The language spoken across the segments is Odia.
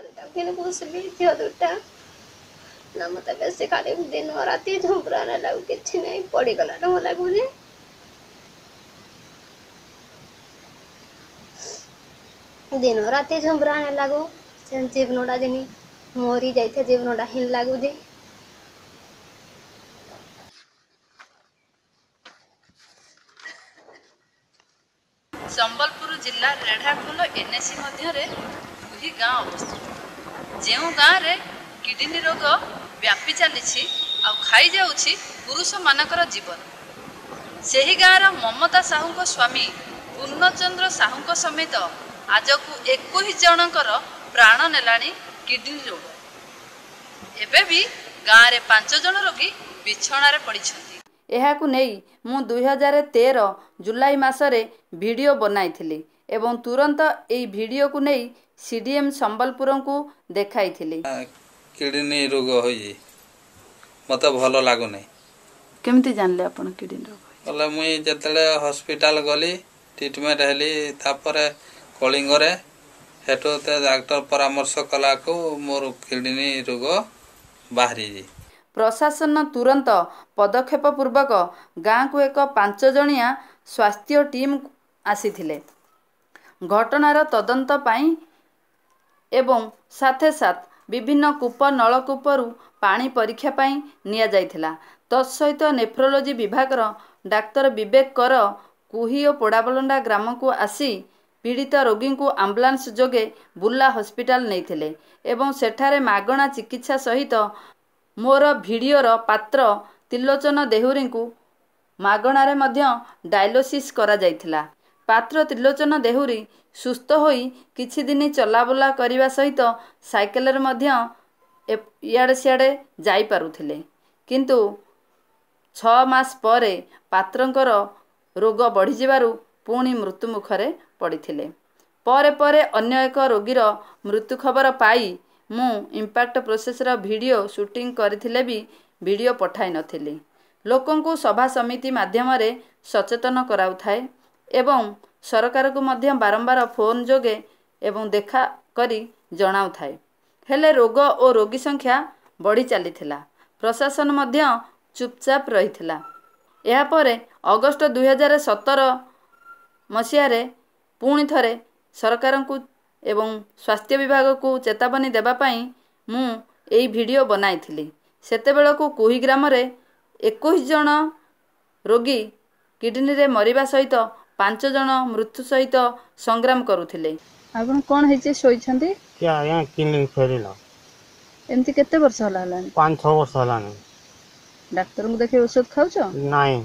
ଦୁଇଟା କିନ୍ତୁ ବୁଝିଲି ଝିଅ ଦୁଇଟା ନା ମତେ ବେଶୀ ଖାଲି ଦିନ ରାତି ଝୁମ୍ପୁରା ଲାଗୁ କିଛି ନାହିଁ ପଡ଼ିଗଲା ଢଙ୍ଗ ଲାଗୁଛି ଦିନ ରାତି ଝୁମ୍ପୁରା ଲାଗୁ ସେ ଜୀବନଟା ଦିନି ମରି ଯାଇଥାଏ ଜୀବନଟା ହିଁ ଲାଗୁଛି ସମ୍ବଲପୁର ଜିଲ୍ଲା ରେଢ଼ାଖୋଲ ଏନ୍ଏସି ମଧ୍ୟରେ କୁହି ଗାଁ ଅବସ୍ଥିତ ଯେଉଁ ଗାଁରେ କିଡ଼ନୀ ରୋଗ ବ୍ୟାପି ଚାଲିଛି ଆଉ ଖାଇଯାଉଛି ପୁରୁଷମାନଙ୍କର ଜୀବନ ସେହି ଗାଁର ମମତା ସାହୁଙ୍କ ସ୍ୱାମୀ ପୂର୍ଣ୍ଣଚନ୍ଦ୍ର ସାହୁଙ୍କ ସମେତ ଆଜକୁ ଏକୋଇଶ ଜଣଙ୍କର ପ୍ରାଣ ନେଲାଣି କିଡ଼ନୀ ରୋଗ। ଏବେ ବି ଗାଁରେ ପାଞ୍ଚ ଜଣ ରୋଗୀ ବିଛଣାରେ ପଡ଼ିଛନ୍ତି। ଏହାକୁ ନେଇ ମୁଁ ଦୁଇହଜାର ତେର ଜୁଲାଇ ମାସରେ ଭିଡ଼ିଓ ବନାଇଥିଲି ଏବଂ ତୁରନ୍ତ ଏହି ଭିଡ଼ିଓକୁ ନେଇ ସି ଡି ଏମ୍ ସମ୍ବଲପୁରଙ୍କୁ ଦେଖାଇଥିଲି। କିଡ଼ନୀ ରୋଗ ହୋଇଛି ମୋତେ ଭଲ ଲାଗୁନି। କେମିତି ଜାଣିଲେ ଆପଣ କିଡ଼ନୀ ରୋଗ ବୋଲେ ମୁଇଁ ଯେତେବେଳେ ହସ୍ପିଟାଲ ଗଲି ଟ୍ରିଟମେଣ୍ଟ ହେଲି ତାପରେ କଳିଙ୍ଗରେ ସେଠୁ ଡାକ୍ତର ପରାମର୍ଶ କଲାକୁ ମୋର କିଡ଼ନୀ ରୋଗ ବାହାରିଛି ପ୍ରଶାସନ ତୁରନ୍ତ ପଦକ୍ଷେପ ପୂର୍ବକ ଗାଁକୁ ଏକ ପାଞ୍ଚ ଜଣିଆ ସ୍ୱାସ୍ଥ୍ୟ ଟିମ୍ ଆସିଥିଲେ। ଘଟଣାର ତଦନ୍ତ ପାଇଁ ଏବଂ ସାଥେ ସାଥ ବିଭିନ୍ନ କୂପ ନଳକୂପରୁ ପାଣି ପରୀକ୍ଷା ପାଇଁ ନିଆଯାଇଥିଲା। ତତ୍ସହିତ ନେଫ୍ରୋଲୋଜି ବିଭାଗର ଡାକ୍ତର ବିବେକ କର କୁହି ଓ ପୋଡ଼ାବଲଣ୍ଡା ଗ୍ରାମକୁ ଆସି ପୀଡ଼ିତ ରୋଗୀଙ୍କୁ ଆମ୍ବୁଲାନ୍ସ ଯୋଗେ ବୁର୍ଲା ହସ୍ପିଟାଲ ନେଇଥିଲେ ଏବଂ ସେଠାରେ ମାଗଣା ଚିକିତ୍ସା ସହିତ ମୋର ଭିଡ଼ିଓର ପାତ୍ର ତ୍ରିଲୋଚନ ଦେହୁରୀଙ୍କୁ ମାଗଣାରେ ମଧ୍ୟ ଡାଇଲୋସିସ୍ କରାଯାଇଥିଲା। ପାତ୍ର ତ୍ରିଲୋଚନ ଦେହୁରୀ ସୁସ୍ଥ ହୋଇ କିଛି ଦିନ ଚଲାବୁଲା କରିବା ସହିତ ସାଇକେଲରେ ମଧ୍ୟ ଇଆଡ଼େ ସିଆଡ଼େ ଯାଇପାରୁଥିଲେ। କିନ୍ତୁ ଛଅ ମାସ ପରେ ପାତ୍ରଙ୍କର ରୋଗ ବଢ଼ିଯିବାରୁ ପୁଣି ମୃତ୍ୟୁ ମୁଖରେ ପଡ଼ିଥିଲେ। ପରେ ପରେ ଅନ୍ୟ ଏକ ରୋଗୀର ମୃତ୍ୟୁ ଖବର ପାଇ ମୁଁ ଇମ୍ପାକ୍ଟ ପ୍ରୋସେସର ଭିଡ଼ିଓ ସୁଟିଂ କରିଥିଲେ ବି ଭିଡ଼ିଓ ପଠାଇ ନଥିଲି। ଲୋକଙ୍କୁ ସଭା ସମିତି ମାଧ୍ୟମରେ ସଚେତନ କରାଉଥାଏ ଏବଂ ସରକାରକୁ ମଧ୍ୟ ବାରମ୍ବାର ଫୋନ୍ ଯୋଗେ ଏବଂ ଦେଖା କରି ଜଣାଉଥାଏ। ହେଲେ ରୋଗ ଓ ରୋଗୀ ସଂଖ୍ୟା ବଢ଼ି ଚାଲିଥିଲା। ପ୍ରଶାସନ ମଧ୍ୟ ଚୁପଚାପ ରହିଥିଲା। ଏହାପରେ ଅଗଷ୍ଟ ଦୁଇହଜାର ସତର ମସିହାରେ ପୁଣି ଥରେ ସରକାରଙ୍କୁ ଏବଂ ସ୍ୱାସ୍ଥ୍ୟ ବିଭାଗକୁ ଚେତାବନୀ ଦେବା ପାଇଁ ମୁଁ ଏହି ଭିଡ଼ିଓ ବନାଇଥିଲି। ସେତେବେଳକୁ କୁହି ଗ୍ରାମରେ ଏକୋଇଶ ଜଣ ରୋଗୀ କିଡ଼ନୀରେ ମରିବା ସହିତ ପାଞ୍ଚ ଜଣ ମୃତ୍ୟୁ ସହିତ ସଂଗ୍ରାମ କରୁଥିଲେ ଆପଣ କ'ଣ ହେଇଛି ଶୋଇଛନ୍ତି କି ଆଜ୍ଞା କ୍ଲିନିକ୍ ଫେରିଲ ଏମିତି କେତେ ବର୍ଷ ହେଲା ହେଲାଣି ପାଞ୍ଚ ଛଅ ବର୍ଷ ହେଲାଣି ଡାକ୍ତରଙ୍କୁ ଦେଖି ଔଷଧ ଖାଉଛ ନାଇଁ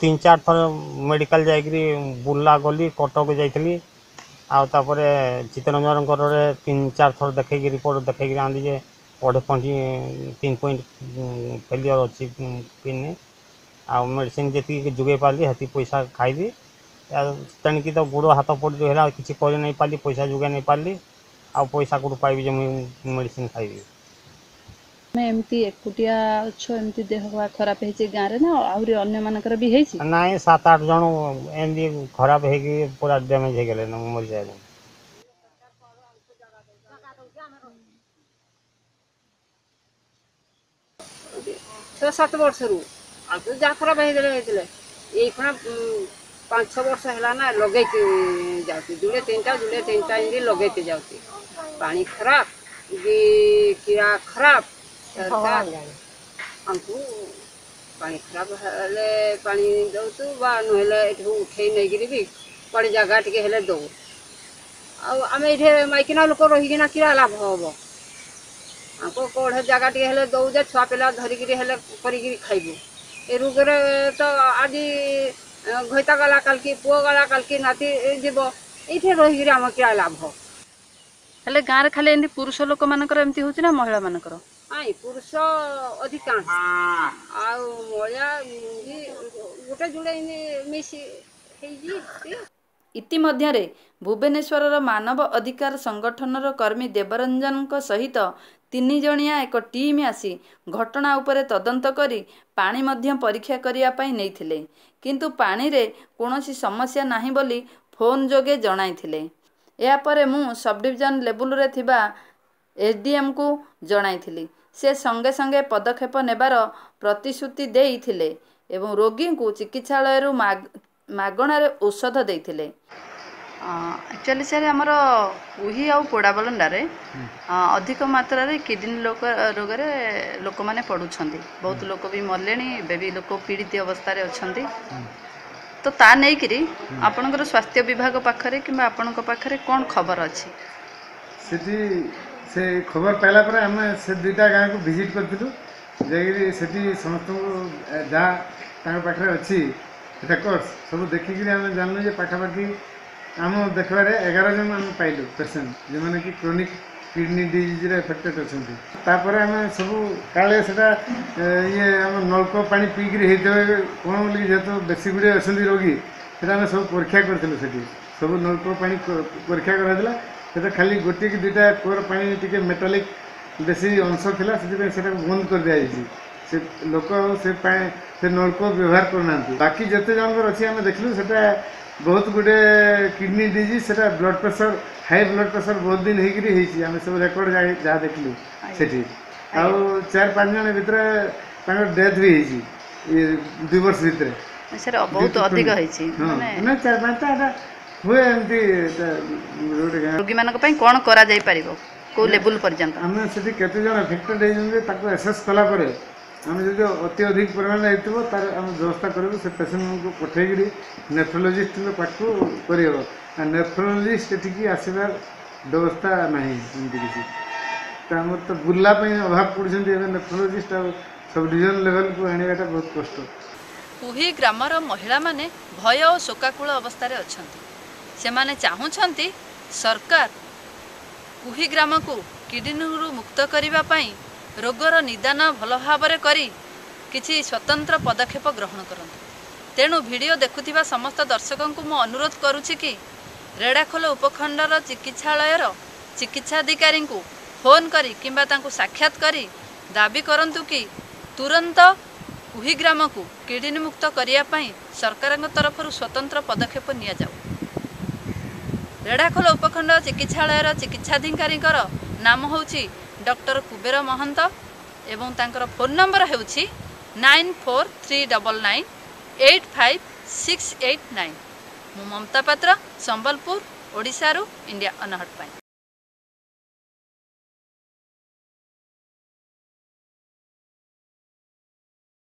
ତିନି ଚାରି ଥର ମେଡ଼ିକାଲ ଯାଇକିରି ବୁର୍ଲା ଗଲି କଟକ ଯାଇଥିଲି ଆଉ ତାପରେ ଚିତ୍ତରଞ୍ଜନଙ୍କର ତିନି ଚାରି ଥର ଦେଖେଇକି ରିପୋର୍ଟ ଦେଖେଇକିରି ଆଣିଲି ଯେ ଅଢ଼େ ପଏଣ୍ଟ ତିନି ପଏଣ୍ଟ ଫେଲିଅର୍ ଅଛି କିଡ଼ନୀ ଆଉ ମେଡ଼ିସିନ ଯେତିକି ଯୋଗାଇ ପାରିଲି ସେତିକି ପଇସା ଖାଇଲି ଆଉ ତେଣିକି ତ ଗୋଡ଼ ହାତ ପଡ଼ି ରହିଲା କିଛି କରି ନାଇଁ ପାରିଲି ପଇସା ଯୋଗାଇ ନାଇଁ ପାରିଲି ଆଉ ପଇସା କେଉଁଠୁ ପାଇବି ଯେ ମୁଇଁ ମେଡ଼ିସିନ ଖାଇବି। ତମେ ଏମିତି ଏକୁଟିଆ ଅଛ ଏମିତି ଦେହ ଖରାପ ହେଇଛି ଗାଁରେ ନା ଆହୁରି ଅନ୍ୟମାନଙ୍କର ବି ହେଇଛି? ନାଇଁ ସାତ ଆଠ ଜଣ ଏମିତି ଖରାପ ହେଇକି ପୁରା ଡ୍ୟାମେଜ୍ ହେଇଗଲେ ମରିଯାଏ। ଛଅ ସାତ ବର୍ଷରୁ ଆଗରୁ ଯାହା ଖରାପ ହେଇଗଲେ ହେଇଥିଲେ। ଏଇ ଖଣା ପାଞ୍ଚ ଛଅ ବର୍ଷ ହେଲା ନା ଲଗେଇକି ଯାଉଛି ଯୁଡ଼େ ତିନିଟା ଯୁଡ଼େ ତିନିଟା ଏମିତି ଲଗେଇକି ଯାଉଛି ପାଣି ଖରାପ କି କିରା ଖରାପ ଆମକୁ ପାଣି ଖରାପ ହେଲେ ପାଣି ଦେଉଛୁ ବା ନହେଲେ ଏଠିକୁ ଉଠେଇ ନେଇକିରି ବି କୁଆଡ଼େ ଜାଗା ଟିକେ ହେଲେ ଦେଉ ଆଉ ଆମେ ଏଇଠି ମାଇକିନା ଲୋକ ରହିକିନା କିରା ଲାଭ ହବ ଆମକୁ କୋଢ଼େ ଜାଗା ଟିକେ ହେଲେ ଦେଉ ଯେ ଛୁଆ ପିଲା ଧରିକିରି ହେଲେ କରିକିରି ଖାଇବୁ ଏ ରୋଗରେ ତ ଆଜି ଘଇତା ଗଲା କାଲକି ପୁଅ ଗଲା କାଲକି ନାତି ଯିବ ଏଇଠି ରହିକିରି ଆମର କିରା ଲାଭ ହେଲେ ଗାଁରେ ଖାଲି ଏମିତି ପୁରୁଷ ଲୋକମାନଙ୍କର ଏମିତି ହେଉଛି ନା ମହିଳାମାନଙ୍କର ଆଇ ପୁରୁଷ ଅଧିକାଂଶ ଆଉ ମହିଳା ଗୋଟେ ଯୋଡ଼େ ଏମିତି ମିଶି ହେଇଛି ଇତିମଧ୍ୟରେ ଭୁବନେଶ୍ୱରର ମାନବ ଅଧିକାର ସଂଗଠନର କର୍ମୀ ଦେବରଞ୍ଜନଙ୍କ ସହିତ ତିନି ଜଣିଆ ଏକ ଟିମ୍ ଆସି ଘଟଣା ଉପରେ ତଦନ୍ତ କରି ପାଣି ମଧ୍ୟ ପରୀକ୍ଷା କରିବା ପାଇଁ ନେଇଥିଲେ। କିନ୍ତୁ ପାଣିରେ କୌଣସି ସମସ୍ୟା ନାହିଁ ବୋଲି ଫୋନ୍ ଯୋଗେ ଜଣାଇଥିଲେ। ଏହାପରେ ମୁଁ ସବ୍ ଡିଭିଜନ ଲେବୁଲରେ ଥିବା ଏସ୍ଡିଏମ୍କୁ ଜଣାଇଥିଲି। ସେ ସଙ୍ଗେ ସଙ୍ଗେ ପଦକ୍ଷେପ ନେବାର ପ୍ରତିଶ୍ରୁତି ଦେଇଥିଲେ ଏବଂ ରୋଗୀଙ୍କୁ ଚିକିତ୍ସାଳୟରୁ ମାଗଣାରେ ଔଷଧ ଦେଇଥିଲେ। ଆକ୍ଚୁଆଲି ସାର୍ ଆମର କୁହି ଆଉ ପୋଡ଼ାବଲଣ୍ଡାରେ ଅଧିକ ମାତ୍ରାରେ କିଡ଼ନୀ ଲୋକ ରୋଗରେ ଲୋକମାନେ ପଡ଼ୁଛନ୍ତି। ବହୁତ ଲୋକ ବି ମଲେଣି ଏବେ ବି ଲୋକ ପୀଡ଼ିତ ଅବସ୍ଥାରେ ଅଛନ୍ତି। ତ ତା ନେଇକିରି ଆପଣଙ୍କର ସ୍ୱାସ୍ଥ୍ୟ ବିଭାଗ ପାଖରେ କିମ୍ବା ଆପଣଙ୍କ ପାଖରେ କ'ଣ ଖବର ଅଛି? ସେଠି ସେ ଖବର ପାଇଲା ପରେ ଆମେ ସେ ଦୁଇଟା ଗାଁକୁ ଭିଜିଟ୍ କରିଥିଲୁ। ଯାଇକିରି ସେଠି ସମସ୍ତଙ୍କୁ ଯାହା ତାଙ୍କ ପାଖରେ ଅଛି ରେକର୍ଡ଼ସ୍ ସବୁ ଦେଖିକିରି ଆମେ ଜାଣିଲୁ ଯେ ପାଖାପାଖି ଆମ ଦେଖିବାରେ ଏଗାର ଜଣ ଆମେ ପାଇଲୁ ପେସେଣ୍ଟ ଯେଉଁମାନେ କି କ୍ରୋନିକ୍ କିଡ଼ନୀ ଡିଜିଜ୍ରେ ଏଫେକ୍ଟେଡ୍ ଅଛନ୍ତି। ତାପରେ ଆମେ ସବୁ କାଳେ ସେଟା ଇଏ ଆମ ନଳକୂପ ପାଣି ପିଇକିରି ହେଇଥିବ କ'ଣ ବୋଲି ଯେହେତୁ ବେଶୀ ଗୁଡ଼ିଏ ଅଛନ୍ତି ରୋଗୀ ସେଟା ଆମେ ସବୁ ପରୀକ୍ଷା କରିଥିଲୁ ସେଠି। ସବୁ ନଳକୂପ ପାଣି ପରୀକ୍ଷା କରାଯାଇଥିଲା ସେଟା ଖାଲି ଗୋଟିଏ କି ଦୁଇଟା କୂଅର ପାଣି ଟିକେ ମେଟାଲିକ୍ ବେଶୀ ଅଂଶ ଥିଲା ସେଥିପାଇଁ ସେଟାକୁ ବନ୍ଦ କରିଦିଆଯାଇଛି। ସେ ଲୋକ ଆଉ ସେ ପାଣି ସେ ନଳକୂପ ବ୍ୟବହାର କରୁନାହାନ୍ତି। ବାକି ଯେତେ ଜଣଙ୍କର ଅଛି ଆମେ ଦେଖିଲୁ ସେଟା ବହୁତ ଗୁଡ଼ିଏ କିଡ଼ନୀ ଡିଜିଜ୍ ସେଟା blood pressure high blood pressure ବହୁତ ଦିନ ହେଇକିରି ହେଇଛି ଆମେ ସବୁ ରେକର୍ଡ଼ ଯାହା ଦେଖିଲୁ ସେଠି ଆଉ ଚାରି ପାଞ୍ଚ ଜଣ ଭିତରେ ତାଙ୍କର ଡେଥ୍ ବି ହେଇଛି ଦୁଇ ବର୍ଷ ଭିତରେ ସାର୍ ବହୁତ ଅଧିକ ହେଇଛି ନା ଚାରି ପାଞ୍ଚଟା ଏଟା ହୁଏ ଏମିତି ରୋଗୀମାନଙ୍କ ପାଇଁ କ'ଣ କରାଯାଇପାରିବ? କେଉଁ ଲେବୁଲ୍ ପର୍ଯ୍ୟନ୍ତ? ଆମେ ସେଠି କେତେ ଜଣ ଏଫେକ୍ଟେଡ୍ ହେଇଛନ୍ତି ତାକୁ ଆସେସ୍ କଲା ପରେ ଆମେ ଯଦି ଅତି ଅଧିକ ପରିମାଣରେ ହେଇଥିବ ତାର ଆମେ ବ୍ୟବସ୍ଥା କରିବୁ ସେ ପେସେଣ୍ଟମାନଙ୍କୁ ପଠେଇକିରି ନେଫ୍ରୋଲୋଜିଷ୍ଟଙ୍କ ପାଖକୁ କରିହେବ। ଆଉ ନେଫ୍ରୋଲୋଜିଷ୍ଟ ଏଠିକି ଆସିବାର ବ୍ୟବସ୍ଥା ନାହିଁ ଏମିତି କିଛି। ତ ଆମର ତ ବୁଲା ପାଇଁ ଅଭାବ ପଡ଼ୁଛନ୍ତି ଏବେ ନେଫ୍ରୋଲୋଜିଷ୍ଟ ଆଉ ସବୁ ଡିଭିଜନ୍ ଲେଭେଲକୁ ଆଣିବାଟା ବହୁତ କଷ୍ଟ। କୁହି ଗ୍ରାମର ମହିଳାମାନେ ଭୟ ଓ ଶୋକାକୁଳ ଅବସ୍ଥାରେ ଅଛନ୍ତି। ସେମାନେ ଚାହୁଁଛନ୍ତି ସରକାର କୁହି ଗ୍ରାମକୁ କିଡ଼ନୀରୁ ମୁକ୍ତ କରିବା ପାଇଁ ରୋଗର ନିଦାନ ଭଲ ଭାବରେ କରି କିଛି ସ୍ୱତନ୍ତ୍ର ପଦକ୍ଷେପ ଗ୍ରହଣ କରନ୍ତୁ। ତେଣୁ ଭିଡ଼ିଓ ଦେଖୁଥିବା ସମସ୍ତ ଦର୍ଶକଙ୍କୁ ମୁଁ ଅନୁରୋଧ କରୁଛି କି ରେଡ଼ାଖୋଲ ଉପଖଣ୍ଡର ଚିକିତ୍ସାଳୟର ଚିକିତ୍ସାଧିକାରୀଙ୍କୁ ଫୋନ୍ କରି କିମ୍ବା ତାଙ୍କୁ ସାକ୍ଷାତ କରି ଦାବି କରନ୍ତୁ କି ତୁରନ୍ତ କୁହି ଗ୍ରାମକୁ କିଡ଼ନୀ ମୁକ୍ତ କରିବା ପାଇଁ ସରକାରଙ୍କ ତରଫରୁ ସ୍ୱତନ୍ତ୍ର ପଦକ୍ଷେପ ନିଆଯାଉ। ରେଢ଼ାଖୋଲ ଉପଖଣ୍ଡ ଚିକିତ୍ସାଳୟର ଚିକିତ୍ସାଧିକାରୀଙ୍କର ନାମ ହେଉଛି ଡକ୍ଟର କୁବେର ମହନ୍ତ ଏବଂ ତାଙ୍କର ଫୋନ୍ ନମ୍ବର ହେଉଛି nine four three double nine eight five six eight nine ମୁଁ ମମତା ପାତ୍ର ସମ୍ବଲପୁର ଓଡ଼ିଶାରୁ ଇଣ୍ଡିଆ ଅନହଟ୍ ପାଇଁ